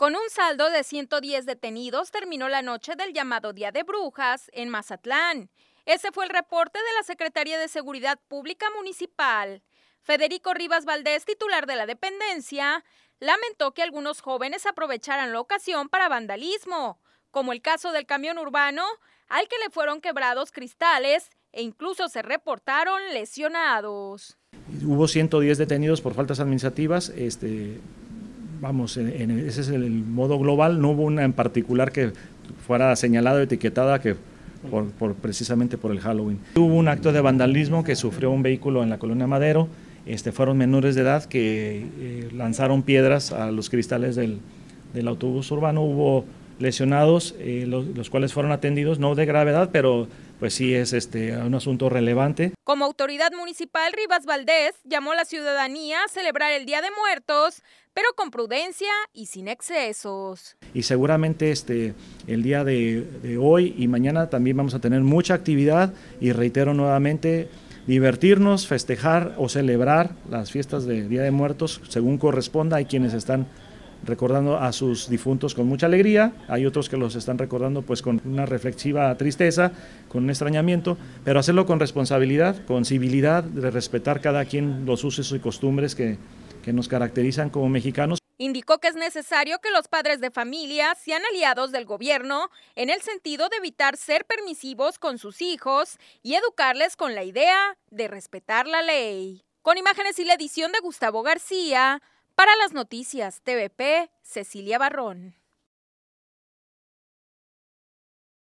Con un saldo de 110 detenidos terminó la noche del llamado Día de Brujas en Mazatlán. Ese fue el reporte de la Secretaría de Seguridad Pública Municipal. Federico Rivas Valdés, titular de la dependencia, lamentó que algunos jóvenes aprovecharan la ocasión para vandalismo, como el caso del camión urbano, al que le fueron quebrados cristales e incluso se reportaron lesionados. Hubo 110 detenidos por faltas administrativas, este, vamos, ese es el modo global, no hubo una en particular que fuera señalada etiquetada que por, precisamente por el Halloween. Hubo un acto de vandalismo que sufrió un vehículo en la colonia Madero, este, fueron menores de edad que eh, lanzaron piedras a los cristales del, del autobús urbano, hubo lesionados, eh, los, cuales fueron atendidos, no de gravedad, pero pues sí es este, un asunto relevante. Como autoridad municipal, Rivas Valdés llamó a la ciudadanía a celebrar el Día de Muertos, pero con prudencia y sin excesos. Y seguramente este, el día de, de hoy y mañana también vamos a tener mucha actividad y reitero nuevamente, divertirnos, festejar o celebrar las fiestas de Día de Muertos según corresponda. Hay quienes están recordando a sus difuntos con mucha alegría, hay otros que los están recordando pues con una reflexiva tristeza, con un extrañamiento, pero hacerlo con responsabilidad, con civilidad, de respetar cada quien los usos y costumbres que, que nos caracterizan como mexicanos. Indicó que es necesario que los padres de familia sean aliados del gobierno en el sentido de evitar ser permisivos con sus hijos y educarles con la idea de respetar la ley. Con imágenes y la edición de Gustavo García, para las noticias TVP, Cecilia Barrón.